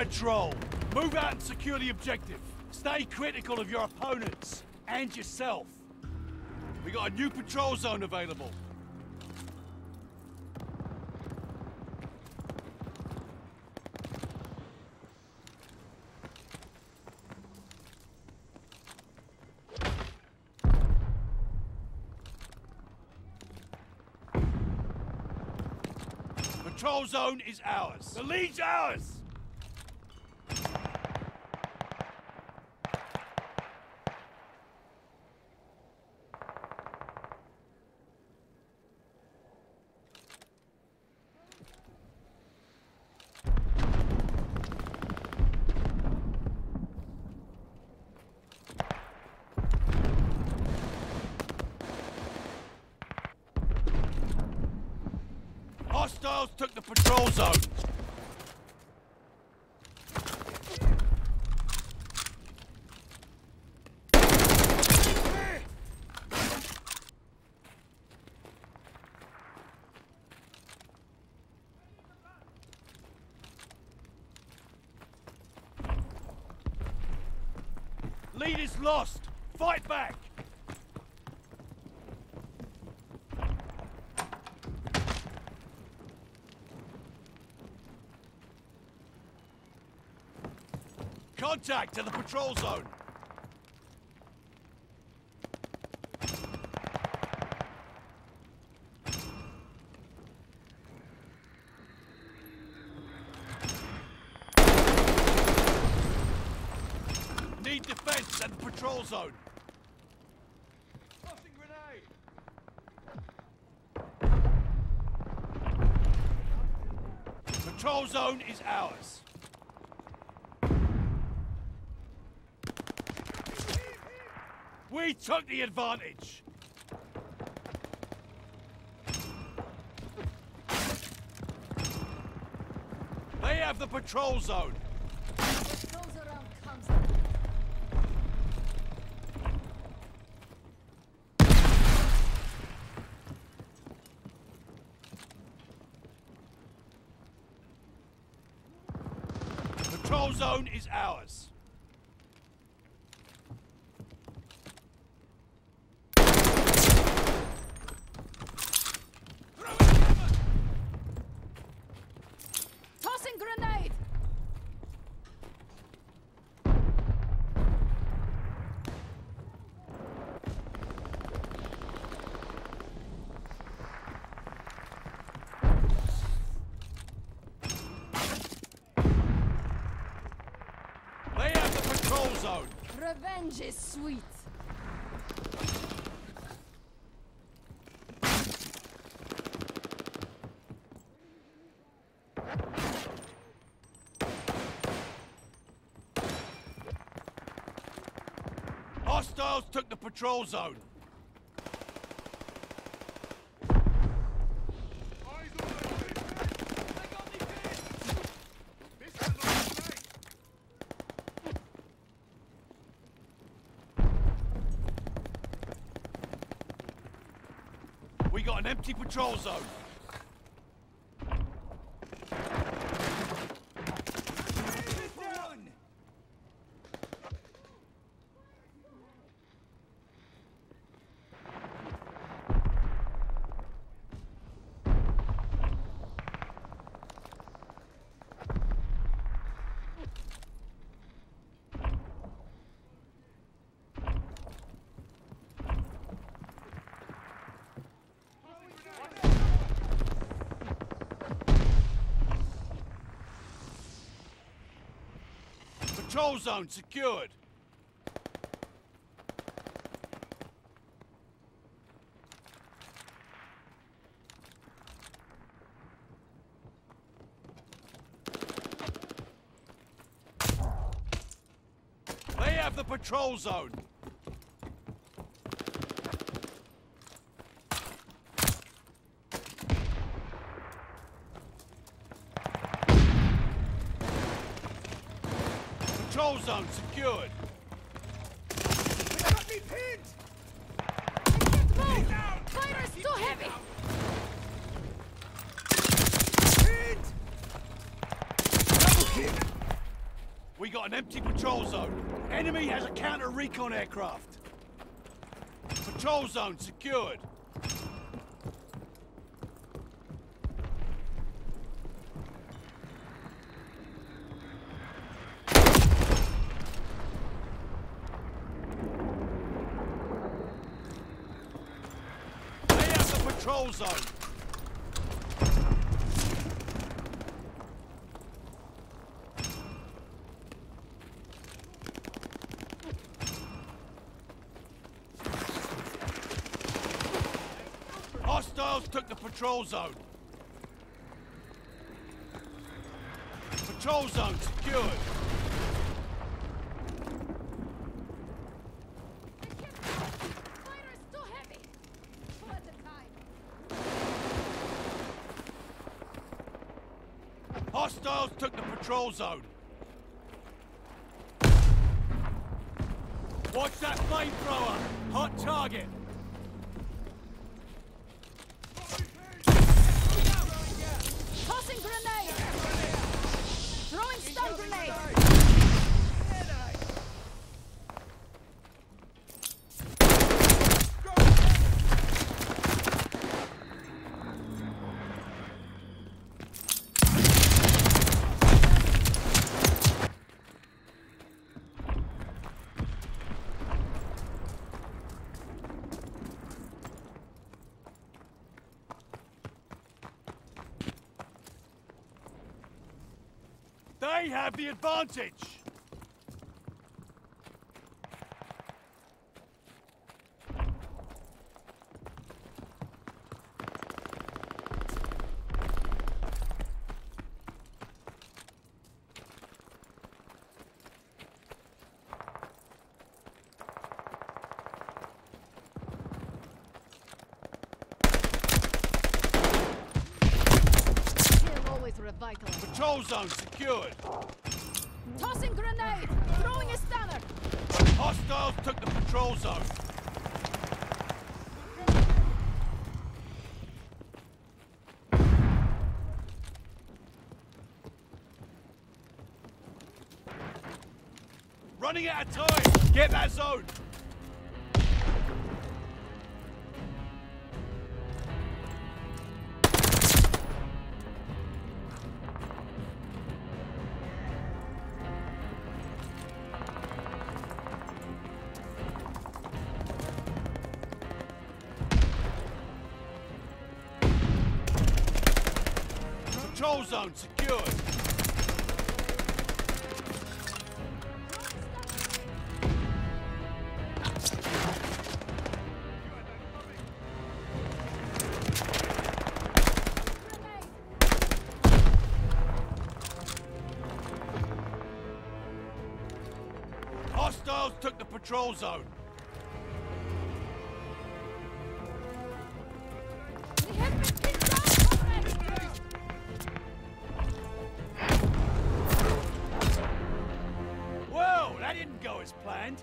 Patrol! Move out and secure the objective. Stay critical of your opponents and yourself. We got a new patrol zone available. Patrol zone is ours. The lead's ours! Hostiles took the patrol zone. Lead is lost. Fight back. Contact to the patrol zone. Need defense at the patrol zone. Patrol zone is ours. We took the advantage. They have the patrol zone. Patrol zone is ours. Tossing grenade! They have patrol zone. Revenge is sweet. Hostiles took the patrol zone. We got an empty patrol zone. Patrol zone secured. They have the patrol zone. Zone secured. Got me pinned! Fire is too heavy! Pinned! We got an empty patrol zone. Enemy has a counter recon aircraft. Patrol zone secured. Lay out patrol zone. Hostiles took the patrol zone. Patrol zone secured. Fire is too heavy. Two at a time. Hostiles took the patrol zone. Watch that flamethrower! Hot target! Tossing grenade. Throwing stun grenade. They have the advantage! Kill always Patrol zone secured. Tossing grenade. Throwing a stunner. Hostiles took the patrol zone. Running out of time! Get that zone! Patrol zone secured. Hostiles took the patrol zone. go as planned.